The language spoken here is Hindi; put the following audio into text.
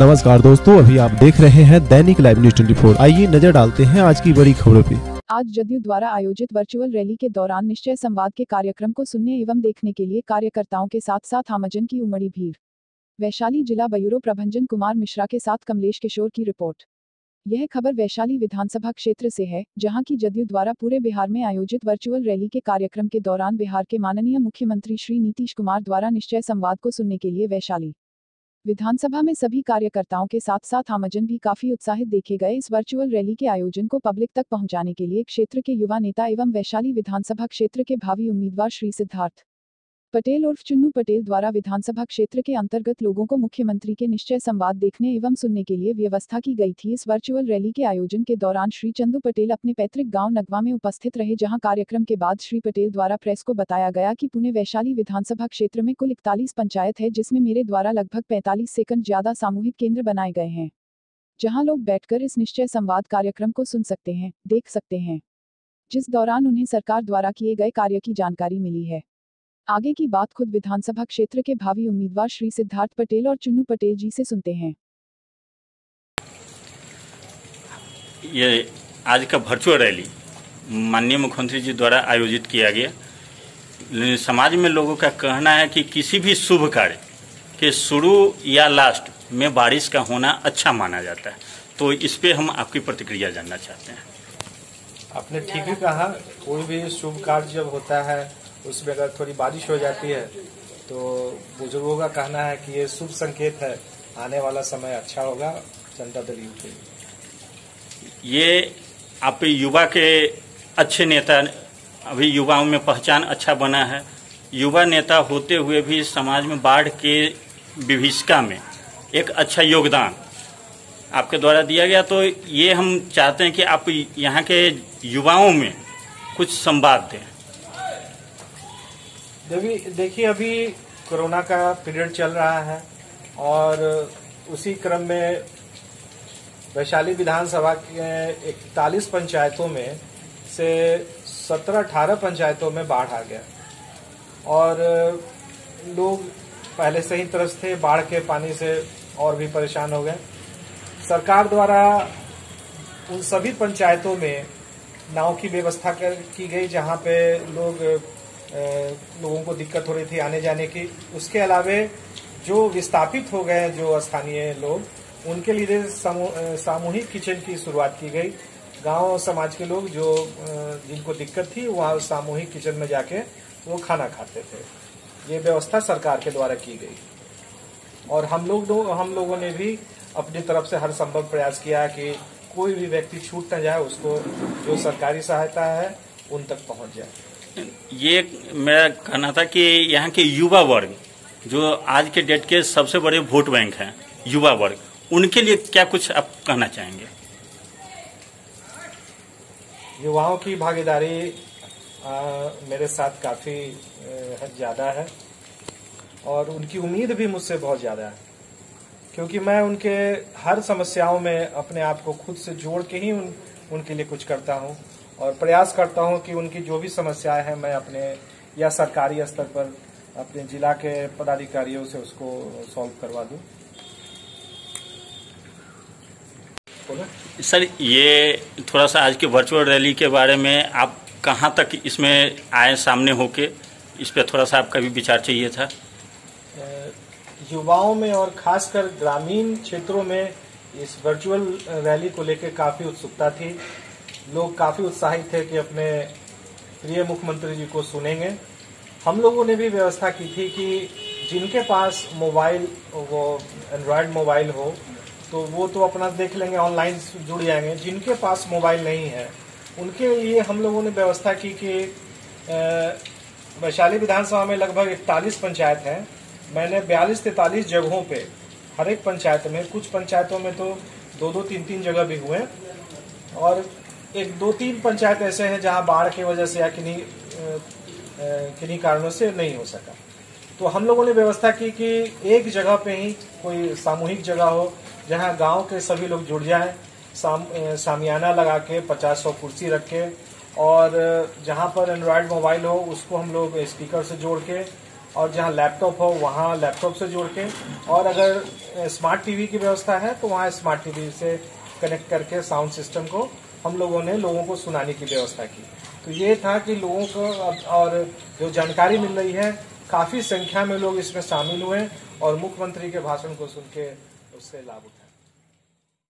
नमस्कार दोस्तों, अभी आप देख रहे हैं दैनिक लाइव न्यूज़ 24 आइए नज़र डालते हैं आज की बड़ी खबरों पे। आज जदयू द्वारा आयोजित वर्चुअल रैली के दौरान निश्चय संवाद के कार्यक्रम को सुनने एवं देखने के लिए कार्यकर्ताओं के साथ साथ आमजन की उमड़ी भीड़। वैशाली जिला ब्यूरो प्रभंजन कुमार मिश्रा के साथ कमलेश किशोर की रिपोर्ट। यह खबर वैशाली विधानसभा क्षेत्र से है, जहाँ की जदयू द्वारा पूरे बिहार में आयोजित वर्चुअल रैली के कार्यक्रम के दौरान बिहार के माननीय मुख्यमंत्री श्री नीतीश कुमार द्वारा निश्चय संवाद को सुनने के लिए वैशाली। विधानसभा में सभी कार्यकर्ताओं के साथ साथ आमजन भी काफ़ी उत्साहित देखे गए इस वर्चुअल रैली के आयोजन को पब्लिक तक पहुँचाने के लिए क्षेत्र के युवा नेता एवं वैशाली विधानसभा क्षेत्र के भावी उम्मीदवार श्री सिद्धार्थ पटेल उर्फ़ चुन्नू पटेल द्वारा विधानसभा क्षेत्र के अंतर्गत लोगों को मुख्यमंत्री के निश्चय संवाद देखने एवं सुनने के लिए व्यवस्था की गई थी। इस वर्चुअल रैली के आयोजन के दौरान श्री चंदू पटेल अपने पैतृक गाँव नगवा में उपस्थित रहे, जहाँ कार्यक्रम के बाद श्री पटेल द्वारा प्रेस को बताया गया कि पुणे वैशाली विधानसभा क्षेत्र में कुल इकतालीस पंचायत है, जिसमें मेरे द्वारा लगभग पैंतालीस सेकंड ज़्यादा सामूहिक केंद्र बनाए गए हैं, जहाँ लोग बैठकर इस निश्चय संवाद कार्यक्रम को सुन सकते हैं, देख सकते हैं, जिस दौरान उन्हें सरकार द्वारा किए गए कार्य की जानकारी मिली है। आगे की बात खुद विधानसभा क्षेत्र के भावी उम्मीदवार श्री सिद्धार्थ पटेल और चुन्नू पटेल जी से सुनते हैं। ये आज का वर्चुअल रैली माननीय मुख्यमंत्री जी द्वारा आयोजित किया गया। समाज में लोगों का कहना है कि किसी भी शुभ कार्य के शुरू या लास्ट में बारिश का होना अच्छा माना जाता है। तो इस पे हम आपकी प्रतिक्रिया जानना चाहते हैं। आपने ठीक ही कहा कोई भी शुभ कार्य जब होता है उसमें अगर थोड़ी बारिश हो जाती है तो बुज़ुर्गों का कहना है कि ये शुभ संकेत है। आने वाला समय अच्छा होगा, जनता दल यू के ये आप युवा के अच्छे नेता, अभी युवाओं में पहचान अच्छा बना है। युवा नेता होते हुए भी समाज में बाढ़ के विभीषिका में एक अच्छा योगदान आपके द्वारा दिया गया। तो ये हम चाहते हैं कि आप यहाँ के युवाओं में कुछ संवाद दें। देखिए देखिए, अभी कोरोना का पीरियड चल रहा है और उसी क्रम में वैशाली विधानसभा के इकतालीस पंचायतों में से सत्रह, अठारह पंचायतों में बाढ़ आ गया। और लोग पहले से ही त्रस्त थे, बाढ़ के पानी से और भी परेशान हो गए। सरकार द्वारा उन सभी पंचायतों में नाव की व्यवस्था की गई, जहाँ पे लोग लोगों को दिक्कत हो रही थी आने जाने की। उसके अलावे जो विस्थापित हो गए जो स्थानीय लोग, उनके लिए सामूहिक किचन की शुरुआत की गई। गाँव समाज के लोग जो जिनको दिक्कत थी, वहाँ सामूहिक किचन में जाके वो खाना खाते थे। ये व्यवस्था सरकार के द्वारा की गई। और हम लोग हम लोगों ने भी अपनी तरफ़ से हर संभव प्रयास किया कि कोई भी व्यक्ति छूट न जाए, उसको जो सरकारी सहायता है, उन तक पहुँच जाए। ये मेरा कहना था कि यहाँ के युवा वर्ग जो आज के डेट के सबसे बड़े वोट बैंक हैं युवा वर्ग उनके लिए क्या कुछ आप कहना चाहेंगे? युवाओं की भागीदारी मेरे साथ काफ़ी ज़्यादा है और उनकी उम्मीद भी मुझसे बहुत ज़्यादा है। क्योंकि मैं उनके हर समस्याओं में अपने आप को खुद से जोड़ के ही उन, उनके लिए कुछ करता हूँ। और प्रयास करता हूँ कि उनकी जो भी समस्याएँ हैं मैं अपने या सरकारी स्तर पर अपने जिला के पदाधिकारियों से उसको सॉल्व करवा दूँ। सर ये थोड़ा सा आज के वर्चुअल रैली के बारे में आप कहाँ तक इसमें आए सामने होके इस पर थोड़ा सा आपका भी विचार चाहिए था। युवाओं में और खासकर ग्रामीण क्षेत्रों में इस वर्चुअल रैली को लेकर काफ़ी उत्सुकता थी। लोग काफ़ी उत्साहित थे कि अपने प्रिय मुख्यमंत्री जी को सुनेंगे। हम लोगों ने भी व्यवस्था की थी कि जिनके पास मोबाइल, वो एंड्रॉयड मोबाइल हो तो वो तो अपना देख लेंगे, ऑनलाइन जुड़ जाएँगे। जिनके पास मोबाइल नहीं है, उनके लिए हम लोगों ने व्यवस्था की कि वैशाली विधानसभा में लगभग इकतालीस पंचायत हैं। मैंने बयालीस तैतालीस जगहों पे, हर एक पंचायत में, कुछ पंचायतों में तो दो दो तीन तीन जगह भी हुए और एक दो तीन पंचायत ऐसे हैं जहाँ बाढ़ की वजह से या किन्हीं किन्हीं कारणों से नहीं हो सका। तो हम लोगों ने व्यवस्था की कि एक जगह पे ही कोई सामूहिक जगह हो जहाँ गाँव के सभी लोग जुड़ जाएँ साम, सामियाना लगा के पचास सौ कुर्सी रख के और जहाँ पर एंड्रॉयड मोबाइल हो उसको हम लोग स्पीकर से जोड़ के और जहाँ लैपटॉप हो वहाँ लैपटॉप से जोड़ के और अगर स्मार्ट टीवी की व्यवस्था है तो वहाँ स्मार्ट टीवी से कनेक्ट करके साउंड सिस्टम को हम लोगों ने लोगों को सुनाने की व्यवस्था की। तो ये था कि लोगों को और जो जानकारी मिल रही है, काफ़ी संख्या में लोग इसमें शामिल हुए और मुख्यमंत्री के भाषण को सुन के उससे लाभ उठाए